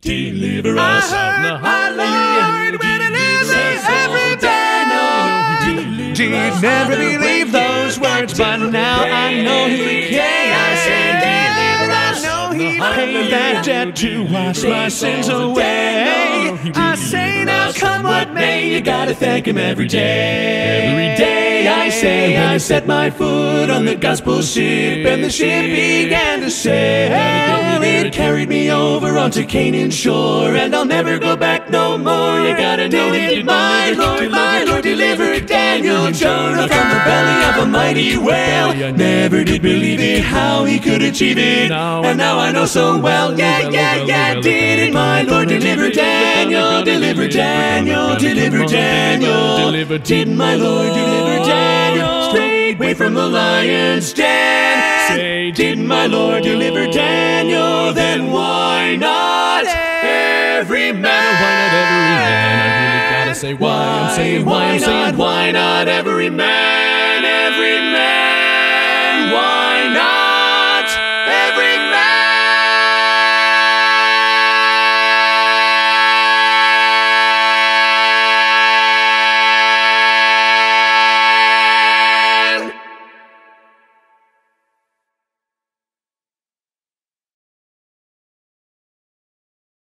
Deliver us. Hallelujah. Every day. Did never believe those words, but now I know he can. I said, deliver us. I know he paid that debt to wash my sins away. I say now, come what may, you gotta thank him every day. Every day I say, I set my foot on the gospel ship, and the ship began to sail. Carried me over onto Canaan shore, and I'll never go back no more. You gotta know it, my Lord, my Lord, delivered Daniel Jonah from the belly of a mighty whale. Never did believe it, how he could achieve it, and now I know so well. Yeah, yeah, yeah, did it, my Lord, deliver Daniel, deliver Daniel, deliver Daniel, did my Lord deliver Daniel straight away from the lion's den? Say, Did my Lord deliver Daniel? Then why not every man? Why not every man? I really gotta say why. I'm saying why. I'm not? saying Why not every man? Every man? Why not?